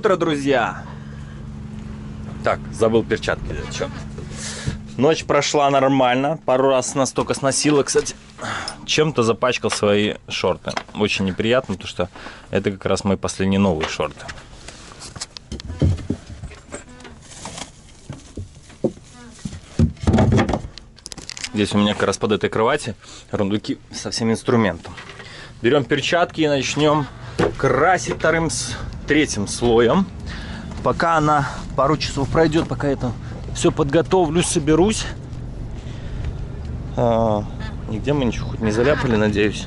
утро, друзья! Так, забыл перчатки черт. Ночь прошла нормально, пару раз настолько сносила, кстати, чем-то запачкал свои шорты. Очень неприятно, потому что это как раз мои последние новые шорты. Здесь у меня как раз под этой кровати рундуки со всем инструментом. Берем перчатки и начнем красить вторым, с третьим слоем. Пока она пару часов пройдет, пока я это все подготовлю, соберусь. А, нигде мы ничего хоть не заляпали, надеюсь.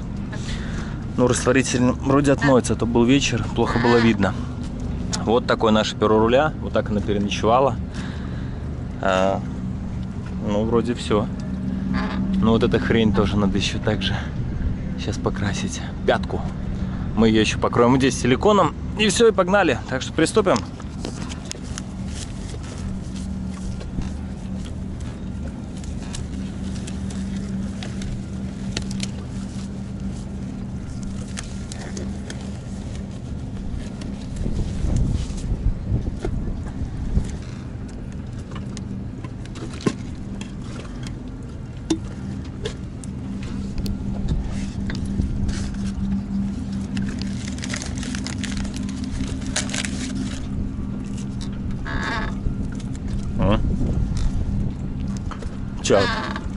Ну, растворитель вроде отмоется, а то был вечер, плохо было видно. Вот такое наше перо руля, вот так она переночевала. А, ну, вроде все. Ну, вот эта хрень тоже надо еще так же сейчас покрасить. Пятку. Мы ее еще покроем здесь силиконом. И все, и погнали. Так что приступим.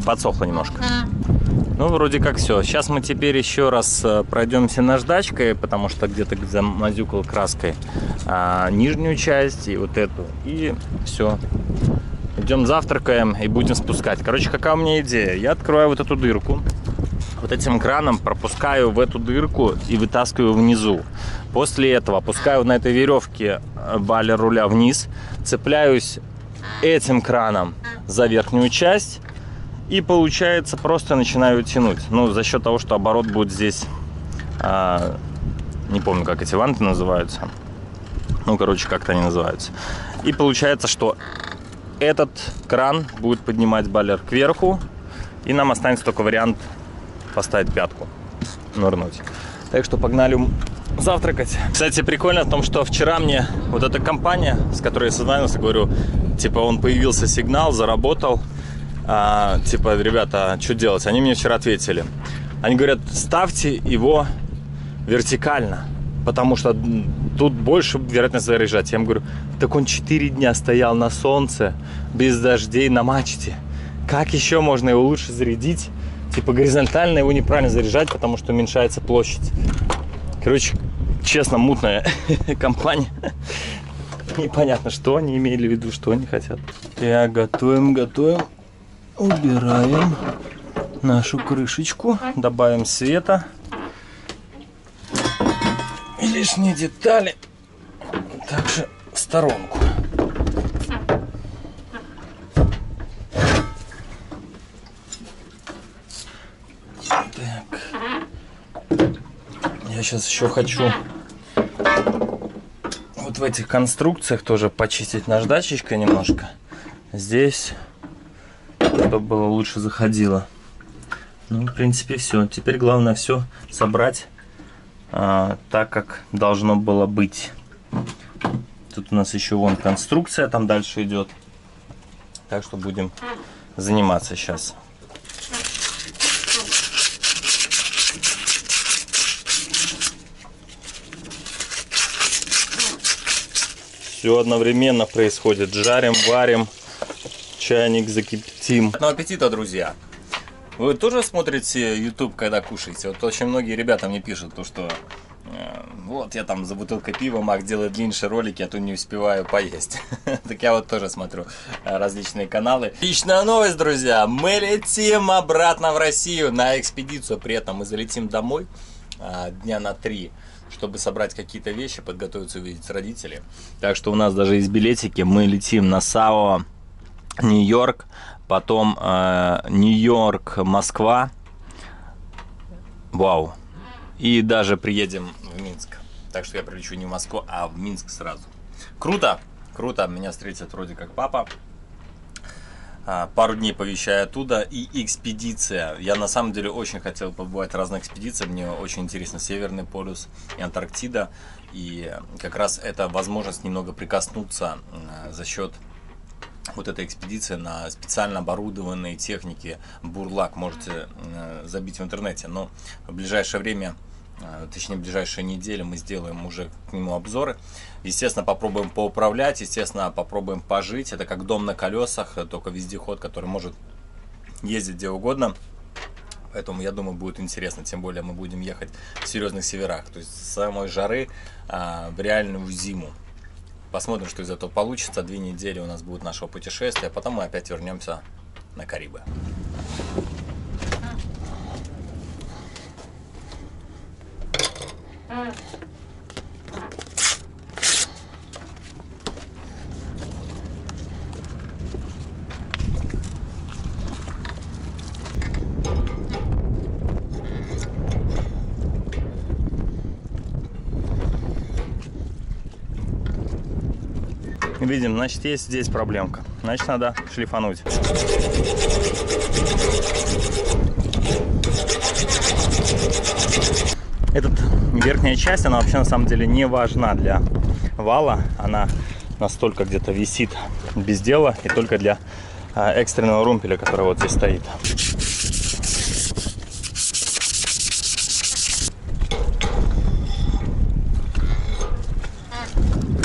Подсохло немножко. Ну, вроде как все. Сейчас мы теперь еще раз э, пройдемся наждачкой, потому что где-то замазюкал краской а, нижнюю часть и вот эту. И все. Идем завтракаем и будем спускать. Короче, какая у меня идея? Я открываю вот эту дырку. Вот этим краном пропускаю в эту дырку и вытаскиваю внизу. После этого опускаю на этой веревке э, баллер руля вниз, цепляюсь этим краном за верхнюю часть и получается просто начинаю тянуть. Ну, за счет того, что оборот будет здесь, а, не помню, как эти ванты называются. Ну, короче, как-то они называются. И получается, что этот кран будет поднимать баллер кверху, и нам останется только вариант поставить пятку, нырнуть. Так что погнали завтракать. Кстати, прикольно в том, что вчера мне вот эта компания, с которой я созвонился, говорю, типа он появился сигнал, заработал, а, типа, ребята, что делать? Они мне вчера ответили. Они говорят, ставьте его вертикально, потому что тут больше вероятность заряжать. Я им говорю, так он 4 дня стоял на солнце, без дождей, на мачте. Как еще можно его лучше зарядить? Типа горизонтально его неправильно заряжать, потому что уменьшается площадь. Короче, честно, мутная компания. Непонятно, что они имели в виду, что они хотят. Так, готовим, готовим. Убираем нашу крышечку. Добавим света. И лишние детали также в сторонку. Так. Я сейчас еще хочу вот в этих конструкциях тоже почистить наждачечкой немножко. Здесь, чтобы было лучше заходило. Ну, в принципе, все. Теперь главное все собрать а, так, как должно было быть. Тут у нас еще вон конструкция там дальше идет. Так что будем заниматься сейчас. Все одновременно происходит. Жарим, варим, чайник закипятим. Ну аппетита, друзья! Вы тоже смотрите YouTube, когда кушаете? Вот очень многие ребята мне пишут, то, что э, вот я там за бутылкой пива, Мак делает длиннейшие ролики, а то не успеваю поесть. так я вот тоже смотрю э, различные каналы. Личная новость, друзья, мы летим обратно в Россию на экспедицию, при этом мы залетим домой э, дня на три чтобы собрать какие-то вещи, подготовиться увидеть родителей. Так что у нас даже есть билетики. Мы летим на САО Нью-Йорк, потом э, Нью-Йорк, Москва. Вау. И даже приедем в Минск. Так что я прилечу не в Москву, а в Минск сразу. Круто, круто. Меня встретит вроде как папа. а, пару дней повещаю оттуда. И экспедиция. Я на самом деле очень хотел побывать в разных экспедициях. Мне очень интересно Северный полюс и Антарктида. И как раз это возможность немного прикоснуться за счет вот этой экспедиции на специально оборудованные техники Бурлак можете забить в интернете. Но в ближайшее время а, точнее в ближайшие недели мы сделаем уже к нему обзоры. Естественно, попробуем поуправлять, естественно, попробуем пожить. Это как дом на колесах, только вездеход, который может ездить где угодно. Поэтому, я думаю, будет интересно. Тем более мы будем ехать в серьезных северах. То есть с самой жары а, в реальную зиму. Посмотрим, что из этого получится. Две недели у нас будет нашего путешествия. Потом мы опять вернемся на Карибы. Видим, значит, есть здесь проблемка. Значит, надо шлифануть. Этот верхняя часть, она вообще на самом деле не важна для вала. Она настолько где-то висит без дела и только для а, экстренного румпеля, который вот здесь стоит.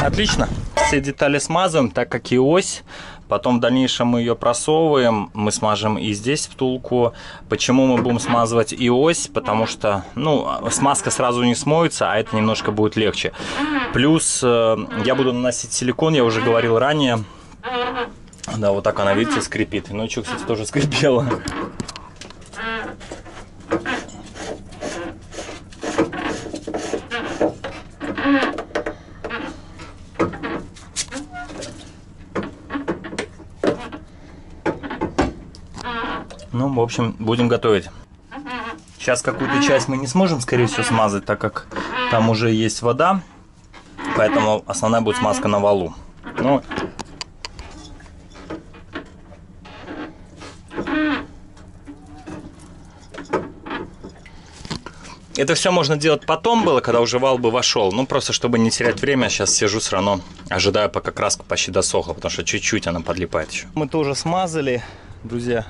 Отлично. Все детали смазываем, так как и ось Потом в дальнейшем мы ее просовываем, мы смажем и здесь втулку. Почему мы будем смазывать и ось? Потому что, ну, смазка сразу не смоется, а это немножко будет легче. Плюс э, я буду наносить силикон, я уже говорил ранее. Да, вот так она, видите, скрипит. Ну, что, кстати, тоже скрипела. Ну, в общем, будем готовить. Сейчас какую-то часть мы не сможем, скорее всего, смазать, так как там уже есть вода. Поэтому основная будет смазка на валу. Ну, Это все можно делать потом было, когда уже вал бы вошел. Ну, просто чтобы не терять время, сейчас сижу все равно, ожидаю, пока краска почти досохла, потому что чуть-чуть она подлипает еще. Мы тоже смазали, друзья.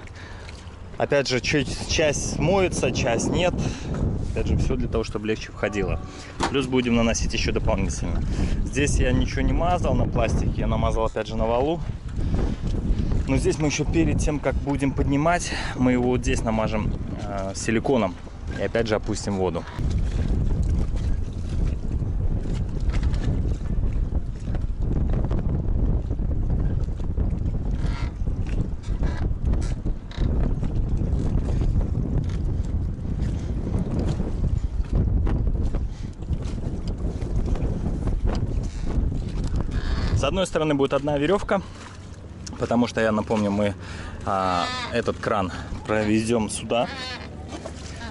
Опять же, чуть часть смоется, часть нет. Опять же, все для того, чтобы легче входило. Плюс будем наносить еще дополнительно. Здесь я ничего не мазал на пластике, я намазал опять же на валу. Но здесь мы еще перед тем, как будем поднимать, мы его вот здесь намажем э, силиконом и опять же опустим воду. С одной стороны будет одна веревка, потому что, я напомню, мы а, этот кран проведем сюда.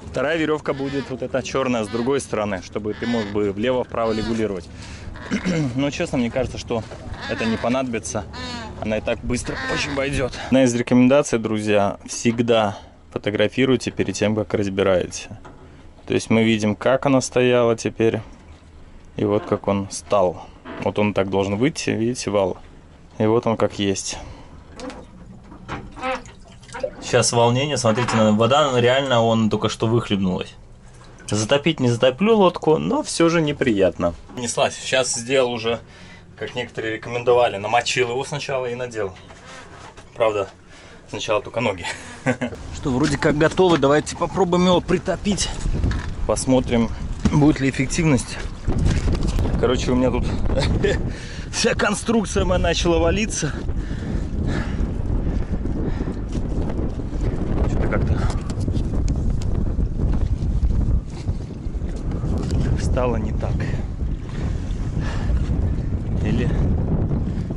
Вторая веревка будет вот эта черная с другой стороны, чтобы ты мог бы влево-вправо регулировать. Но, честно, мне кажется, что это не понадобится. Она и так быстро очень пойдет. Одна из рекомендаций, друзья, всегда фотографируйте перед тем, как разбираете. То есть мы видим, как она стояла теперь, и вот как он стал. Вот он так должен выйти, видите, вал. И вот он как есть. Сейчас волнение, смотрите, вода реально он только что выхлебнулась. Затопить не затоплю лодку, но все же неприятно. Неслась. Сейчас сделал уже, как некоторые рекомендовали, намочил его сначала и надел. Правда, сначала только ноги. Что, вроде как готовы, давайте попробуем его притопить. Посмотрим, будет ли эффективность. Короче, у меня тут вся конструкция моя начала валиться. Что-то как-то стало не так. Или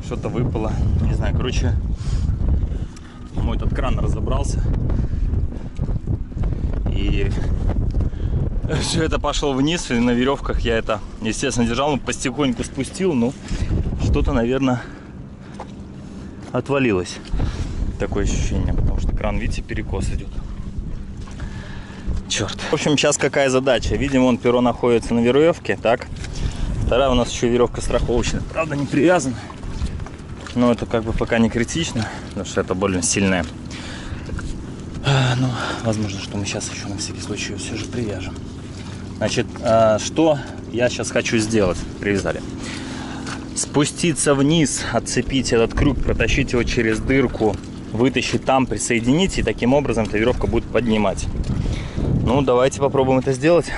что-то выпало. Не знаю, короче, мой этот кран разобрался. И все это пошло вниз, и на веревках я это, естественно, держал, ну, потихоньку спустил, ну, что-то, наверное, отвалилось. Такое ощущение, потому что кран, видите, перекос идет. Черт. В общем, сейчас какая задача? Видимо, он перо находится на веревке, так? Вторая у нас еще веревка страховочная. Правда, не привязана. Но это как бы пока не критично, потому что это больно сильное. А, ну, возможно, что мы сейчас еще на всякий случай все же привяжем. Значит, а, что я сейчас хочу сделать? Привязали. Спуститься вниз, отцепить этот крюк, протащить его через дырку, вытащить там, присоединить, и таким образом эта веревка будет поднимать. Ну, давайте попробуем это сделать.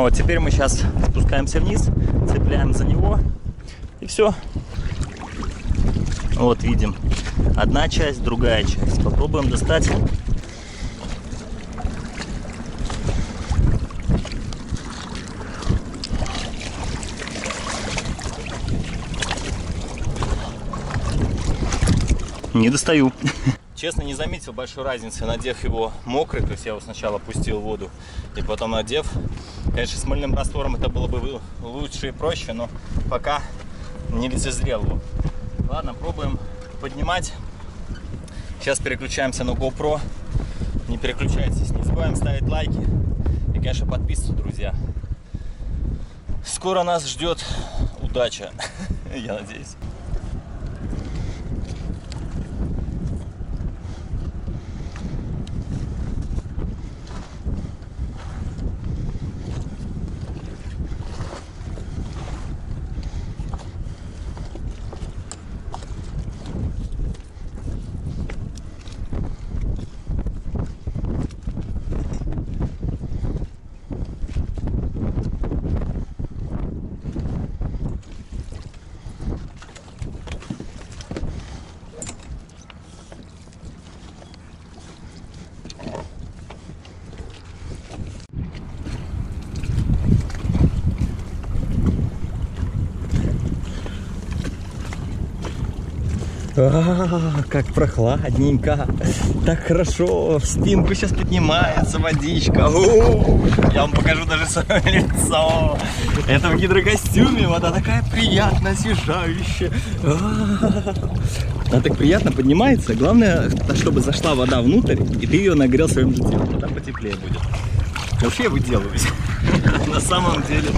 Вот, теперь мы сейчас спускаемся вниз, цепляем за него, и все. Вот, видим. Одна часть, другая часть. Попробуем достать. Не достаю. Честно, не заметил большой разницы, надев его мокрый, то есть я его сначала пустил в воду и потом надев. Конечно, с мыльным раствором это было бы лучше и проще, но пока не лицезрел. Ладно, пробуем поднимать. Сейчас переключаемся на GoPro. Не переключайтесь, не забываем ставить лайки и, конечно, подписываться, друзья. Скоро нас ждет удача, я надеюсь. А, как прохладненько, так хорошо, в спинку сейчас поднимается водичка. У, я вам покажу даже свое лицо. Это в гидрокостюме, вода такая приятная, освежающая. А, она так приятно поднимается. Главное, чтобы зашла вода внутрь, и ты ее нагрел своим же телом. Тогда потеплее будет. Вообще я выделываюсь. На самом деле,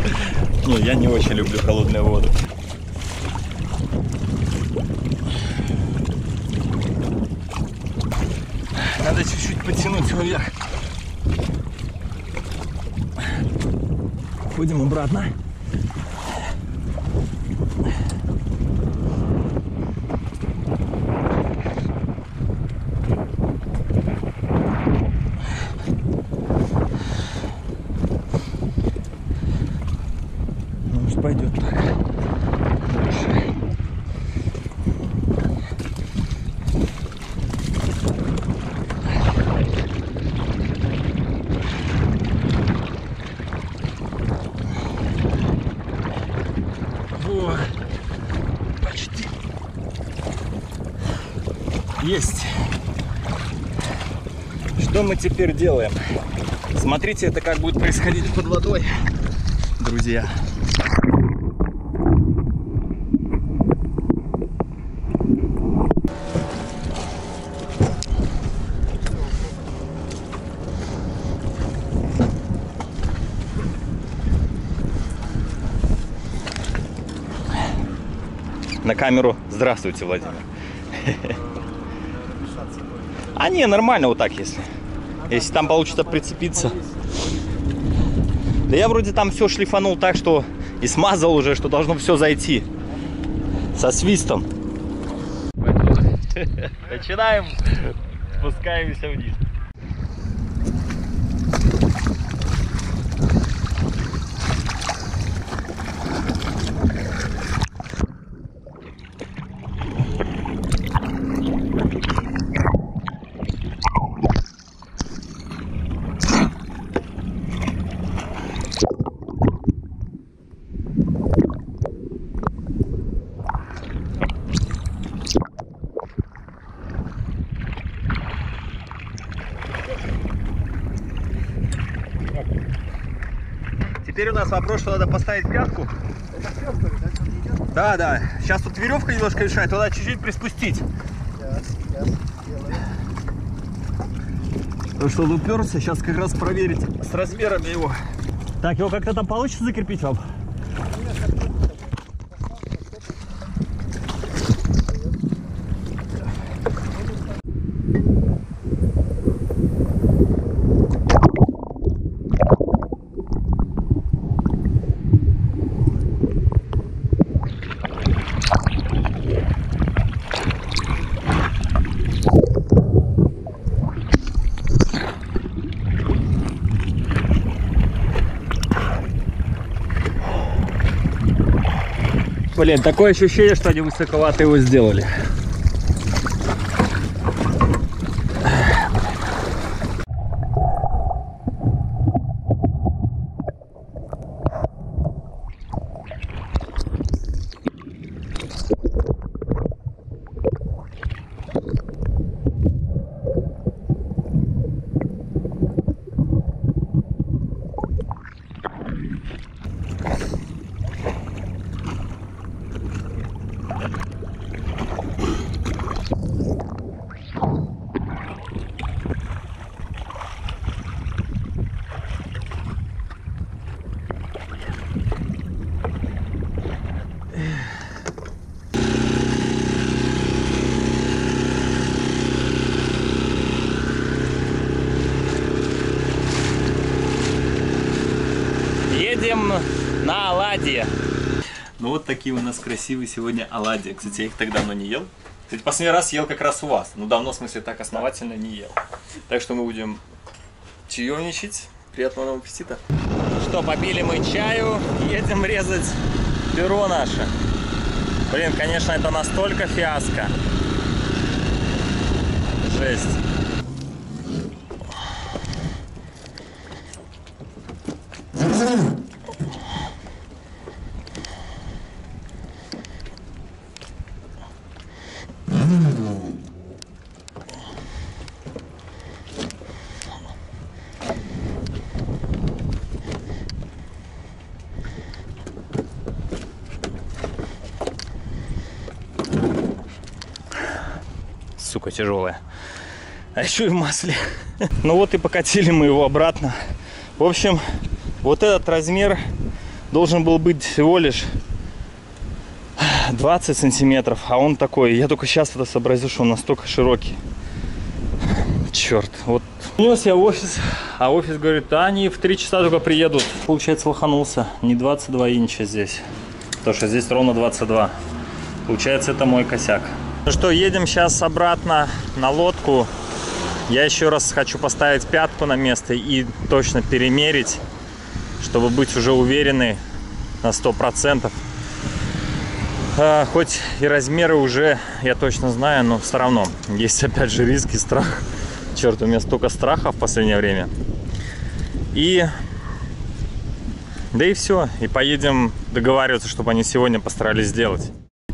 ну, я не очень люблю холодную воду. Надо чуть-чуть потянуть его вверх. Ходим обратно. Может пойдет так. Дальше. Во. Почти. Есть. Мы теперь делаем? Смотрите, это как будет происходить под водой, друзья. На камеру. Здравствуйте, Владимир. А не, нормально вот так, если. Если там получится прицепиться. Да я вроде там все шлифанул так, что и смазал уже, что должно все зайти. Со свистом. Начинаем Спускаемся вниз. Теперь у нас вопрос, что надо поставить пятку. Да, да. Сейчас тут веревка немножко мешает, туда чуть-чуть приспустить. Ну что, он уперся, сейчас как раз проверить с размерами его. Так, его как-то там получится закрепить вам? Блин, такое ощущение, что они высоковато его сделали. Едем на оладьи. Ну вот такие у нас красивые сегодня оладьи. Кстати, я их так давно не ел. Кстати, последний раз ел как раз у вас. Ну давно, в смысле, так основательно не ел. Так что мы будем чаевничать. Приятного нам аппетита. Что, попили мы чаю, едем резать бюро наше. Блин, конечно, это настолько фиаско. Жесть. Сука, тяжелая. А еще и в масле. Ну вот и покатили мы его обратно. В общем, вот этот размер должен был быть всего лишь 20 сантиметров, а он такой. Я только сейчас это сообразил, что он настолько широкий. Черт, вот. Нес я в офис, а офис говорит, да, они в 3 часа только приедут. Получается, лоханулся. Не 22 инча здесь. Потому что здесь ровно 22. Получается, это мой косяк. Ну что, едем сейчас обратно на лодку. Я еще раз хочу поставить пятку на место и точно перемерить, чтобы быть уже уверены на 100%. А, хоть и размеры уже я точно знаю, но все равно есть опять же риск и страх. Черт, у меня столько страха в последнее время. И да и все. И поедем договариваться, чтобы они сегодня постарались сделать.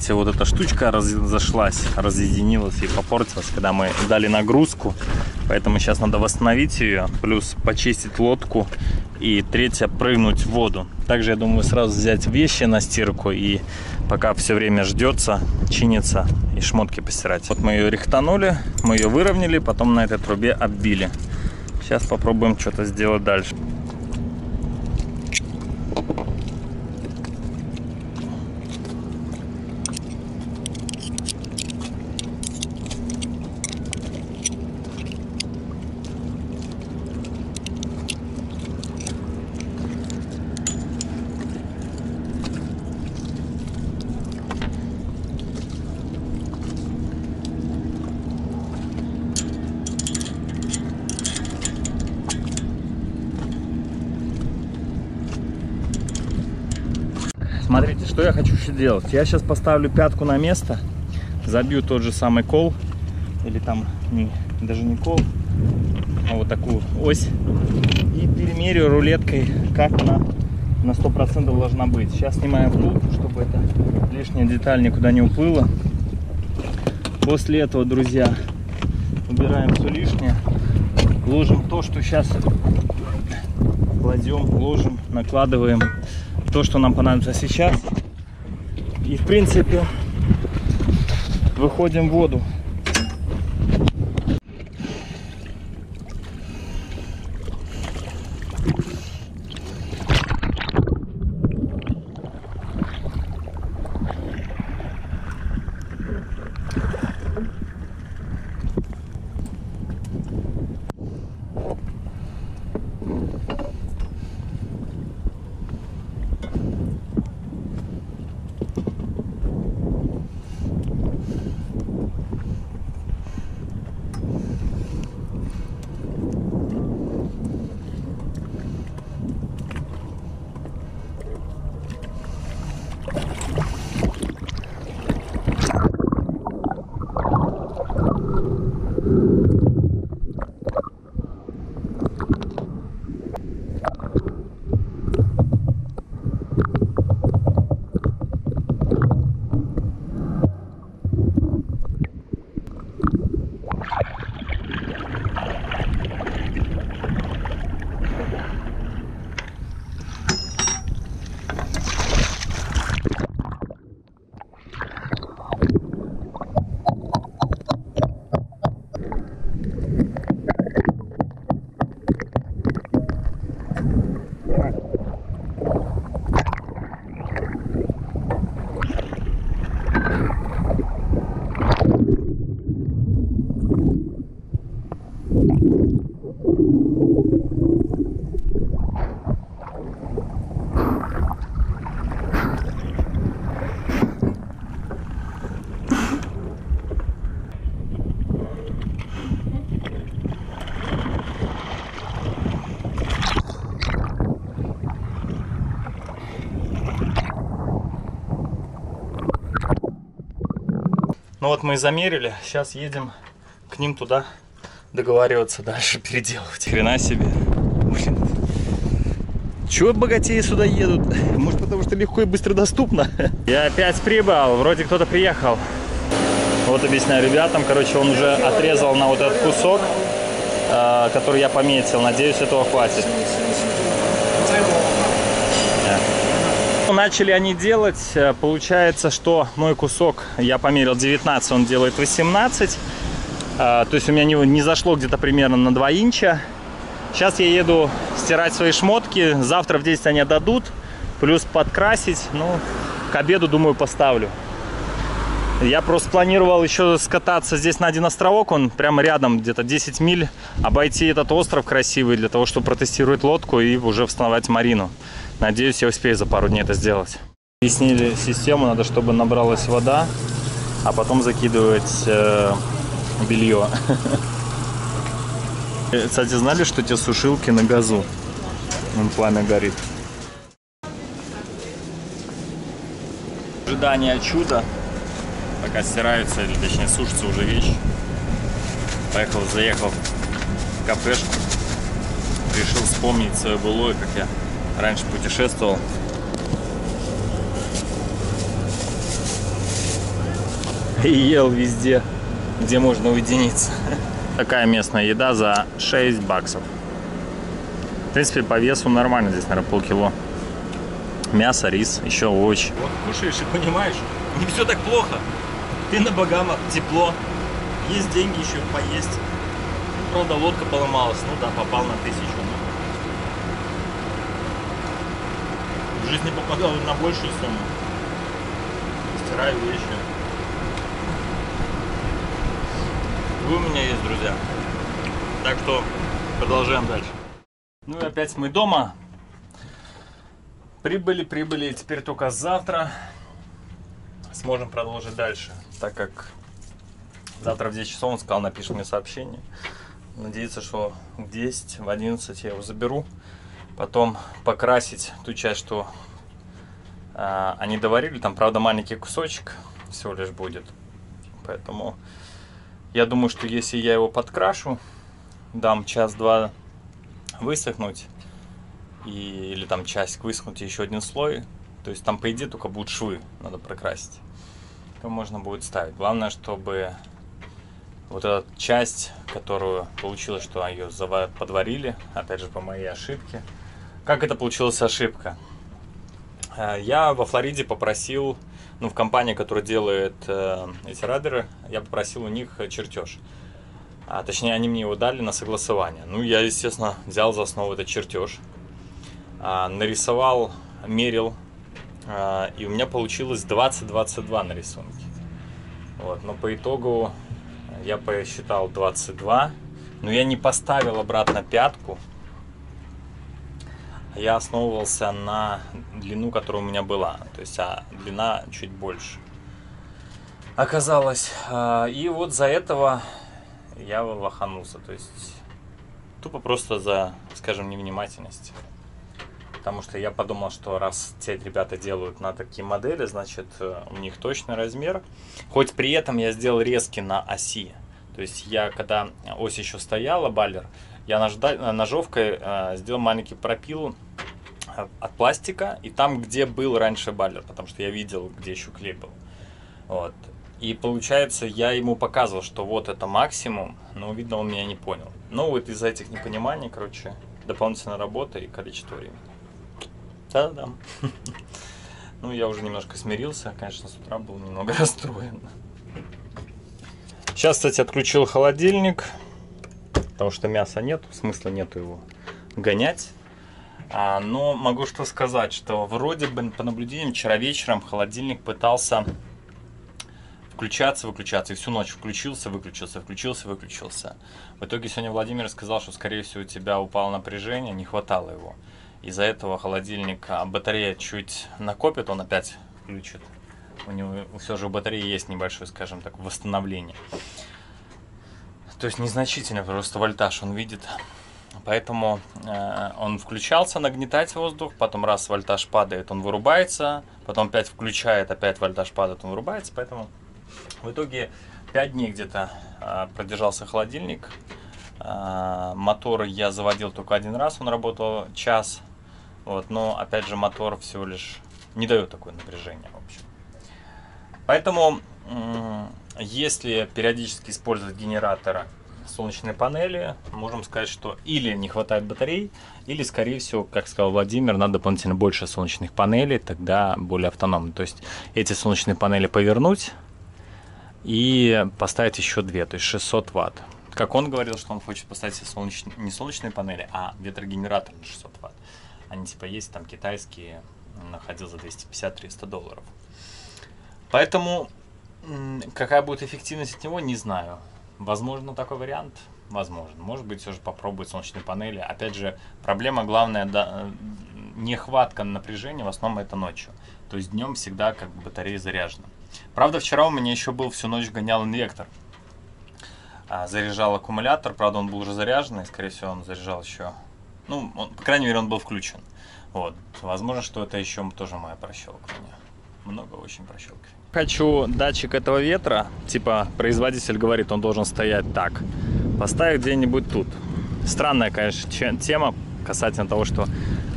Вот эта штучка разошлась, разъединилась и попортилась, когда мы дали нагрузку. Поэтому сейчас надо восстановить ее, плюс почистить лодку и третье прыгнуть в воду. Также я думаю сразу взять вещи на стирку и пока все время ждется, чинится и шмотки постирать. Вот мы ее рихтанули, мы ее выровняли, потом на этой трубе оббили. Сейчас попробуем что-то сделать дальше. Что я хочу еще делать. Я сейчас поставлю пятку на место, забью тот же самый кол, или там не, даже не кол, а вот такую ось, и перемерю рулеткой, как она на 100% должна быть. Сейчас снимаем втулку, чтобы эта лишняя деталь никуда не уплыла. После этого, друзья, убираем все лишнее, ложим то, что сейчас кладем, ложим, накладываем то, что нам понадобится сейчас. И в принципе выходим в воду. Ну вот мы и замерили. Сейчас едем к ним туда договариваться дальше переделывать. Хрена себе. Блин. Чего богатеи сюда едут? Может потому что легко и быстро доступно? Я опять прибыл. Вроде кто-то приехал. Вот объясняю ребятам. Короче, он уже отрезал на вот этот кусок, э, который я пометил. Надеюсь, этого хватит. Начали они делать, э, получается, что мой кусок, я померил 19, он делает 18. А, то есть у меня не, не зашло где-то примерно на 2 инча. Сейчас я еду стирать свои шмотки, завтра в 10 они отдадут, плюс подкрасить, ну, к обеду, думаю, поставлю. Я просто планировал еще скататься здесь на один островок, он прямо рядом, где-то 10 миль, обойти этот остров красивый для того, чтобы протестировать лодку и уже восстановить марину. Надеюсь, я успею за пару дней это сделать. Объяснили систему, надо, чтобы набралась вода, а потом закидывать э, белье. Кстати, знали, что те сушилки на газу? Вон пламя горит. Ожидание чуда. Пока стираются, или точнее сушится уже вещь. Поехал, заехал в кафешку. Решил вспомнить свое былое, как я раньше путешествовал. И ел везде, где можно уединиться. Такая местная еда за 6 баксов. В принципе, по весу нормально. Здесь, наверное, полкило. Мясо, рис, еще овощи. Вот кушаешь и понимаешь, не все так плохо. Ты на Багамах, тепло, есть деньги еще поесть. Правда, лодка поломалась, ну да, попал на тысячу. В жизни попадал на большую сумму. Стираю вещи. Вы у меня есть, друзья. Так что продолжаем дальше. Ну и опять мы дома. Прибыли, прибыли. Теперь только завтра сможем продолжить дальше. Так как завтра в 10 часов он сказал, напишет мне сообщение. Надеется, что в 10, в 11 я его заберу. Потом покрасить ту часть, что А, Они доварили, там, правда, маленький кусочек всего лишь будет. Поэтому я думаю, что если я его подкрашу, дам час-два высохнуть, и, или там часик высохнуть и еще один слой, то есть там, по идее, только будут швы, надо прокрасить, то можно будет ставить. Главное, чтобы вот эта часть, которую получилось, что ее подварили, опять же, по моей ошибке. Как это получилась ошибка? Э, Я во Флориде попросил, ну, в компании, которая делает э, эти радеры, я попросил у них чертеж. А, точнее, они мне его дали на согласование. Ну, я, естественно, взял за основу этот чертеж, а, нарисовал, мерил, а, и у меня получилось 20-22 на рисунке. Вот, но по итогу я посчитал 22, но я не поставил обратно пятку, я основывался на длину, которая у меня была. То есть, а длина чуть больше. Оказалось. А, И вот за этого я лоханулся. То есть, тупо просто за, скажем, невнимательность. Потому что я подумал, что раз те ребята делают на такие модели, значит, э, у них точный размер. Хоть при этом я сделал резки на оси. То есть я, когда ось еще стояла, баллер, я нажда- ножовкой э, сделал маленький пропил от пластика, и там, где был раньше баллер, потому что я видел, где еще клей был. Вот. И получается, я ему показывал, что вот это максимум, но, видно, он меня не понял. Ну, вот из-за этих непониманий, короче, дополнительная работа и количество времени. Да-да. Ну, я уже немножко смирился, конечно, с утра был немного расстроен. Сейчас, кстати, отключил холодильник, потому что мяса нет, смысла нету его гонять. А, но могу что сказать, что вроде бы по наблюдениям вчера вечером холодильник пытался включаться, выключаться. И всю ночь включился, выключился, включился, выключился. В итоге сегодня Владимир сказал, что, скорее всего, у тебя упало напряжение, не хватало его. Из-за этого холодильник, а, батарея чуть накопит, он опять включит. У него все же у батареи есть небольшое, скажем так, восстановление. То есть незначительно, просто вольтаж он видит. Поэтому э, он включался нагнетать воздух, потом раз вольтаж падает, он вырубается, потом опять включает, опять вольтаж падает, он вырубается. Поэтому в итоге 5 дней где-то э, продержался холодильник. Э, мотор я заводил только один раз, он работал час. Вот, но опять же мотор всего лишь не дает такое напряжение, в общем. Поэтому, м, если периодически использовать генератор солнечной панели, можем сказать, что или не хватает батарей, или, скорее всего, как сказал Владимир, надо дополнительно больше солнечных панелей, тогда более автономно. То есть эти солнечные панели повернуть и поставить еще две, то есть 600 ватт. Как он говорил, что он хочет поставить солнеч... не солнечные панели, а ветрогенератор на 600 ватт. Они типа есть там китайские, находил за 250-300 долларов. Поэтому какая будет эффективность от него, не знаю. Возможно, такой вариант. Возможно. Может быть, все же попробовать солнечные панели. Опять же, проблема главная, да, э, нехватка напряжения, в основном это ночью. То есть днем всегда как бы батарея заряжена. Правда, вчера у меня еще был всю ночь гонял инвектор. А, заряжал аккумулятор, правда, он был уже заряженный, скорее всего, он заряжал еще. Ну, он, по крайней мере, он был включен. Вот. Возможно, что это еще тоже моя прощелка. Много очень прощелки. Хочу датчик этого ветра, типа производитель говорит, он должен стоять так. Поставить где-нибудь тут. Странная, конечно, тема касательно того, что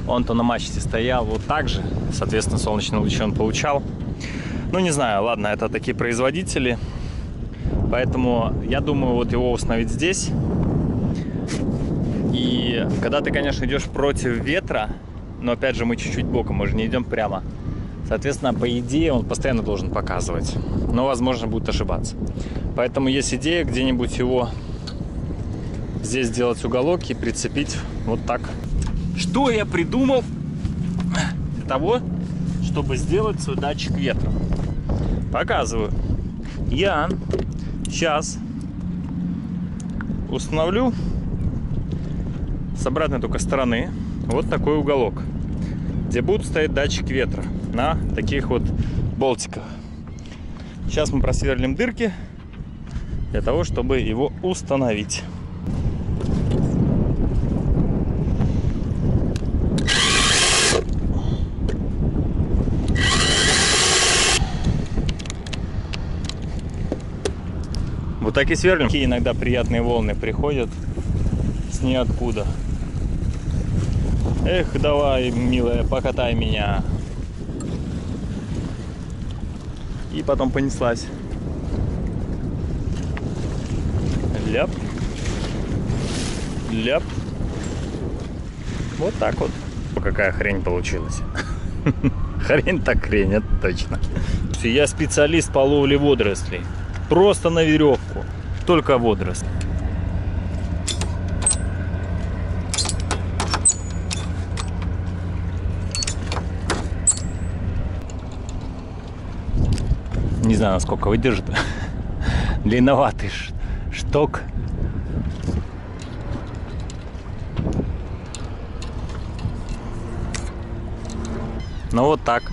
он-то на мачте стоял вот так же. Соответственно, солнечные лучи он получал. Ну, не знаю, ладно, это такие производители. Поэтому я думаю, вот его установить здесь. И когда ты, конечно, идешь против ветра, но опять же мы чуть-чуть боком, мы же не идем прямо. Соответственно, по идее он постоянно должен показывать. Но, возможно, будет ошибаться. Поэтому есть идея где-нибудь его здесь сделать уголок и прицепить вот так. Что я придумал для того, чтобы сделать свой датчик ветра? Показываю. Я сейчас установлю с обратной только стороны вот такой уголок, где будут стоять датчик ветра на таких вот болтиках. Сейчас мы просверлим дырки для того, чтобы его установить. Вот так и сверлим. Такие иногда приятные волны приходят с ниоткуда. Эх, давай, милая, покатай меня. И потом понеслась. Ляп. Ляп. Вот так вот. Какая хрень получилась. Хрень так хрень, это точно. Я специалист по ловле водорослей. Просто на веревку. Только водоросли. Не знаю, насколько выдержит. Длинноватый шток. Ну вот так.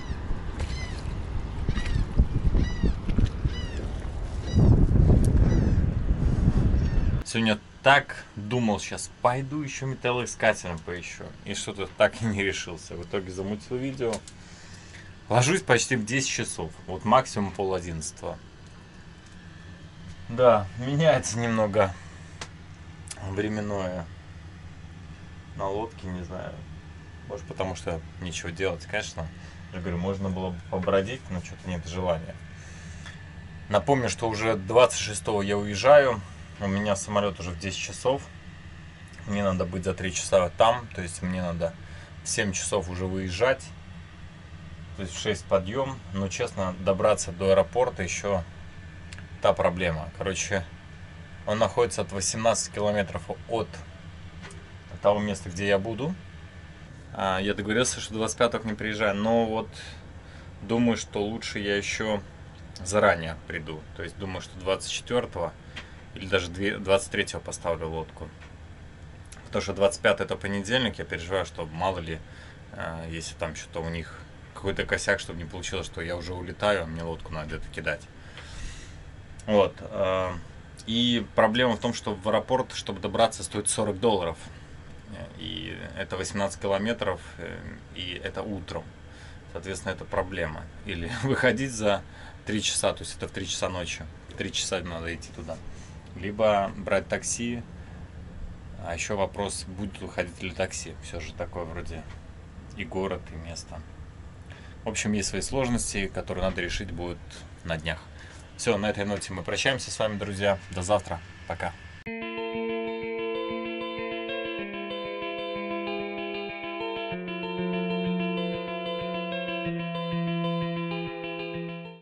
Сегодня так думал, сейчас пойду еще металлоискателем поищу. И что-то так и не решился. В итоге замутил видео. Ложусь почти в 10 часов. Вот максимум пол одиннадцатого. Да, меняется немного временное на лодке, не знаю. Может, потому что нечего делать, конечно. Я говорю, можно было бы побродить, но что-то нет желания. Напомню, что уже 26 я уезжаю. У меня самолет уже в 10 часов. Мне надо быть за 3 часа там. То есть мне надо в 7 часов уже выезжать. В 6 подъем. Но честно, добраться до аэропорта еще та проблема. Короче, он находится от 18 километров от того места, где я буду. А, я договорился, что 25 не приезжаю, но вот думаю, что лучше я еще заранее приду. То есть думаю, что 24 или даже 23 поставлю лодку. Потому что 25 это понедельник, я переживаю, что мало ли, а, если там что-то у них какой-то косяк, чтобы не получилось, что я уже улетаю, а мне лодку надо где-то кидать. Вот. А, и проблема в том, что в аэропорт, чтобы добраться, стоит 40 долларов. И это 18 километров, э, и это утром. Соответственно, это проблема. Или выходить за 3 часа, то есть это в 3 часа ночи. 3 часа надо идти туда. Либо брать такси. А еще вопрос, будет выходить ли такси. Все же такое вроде и город, и место. В общем, есть свои сложности, которые надо решить будет на днях. Все, на этой ноте мы прощаемся с вами, друзья. До завтра. Пока.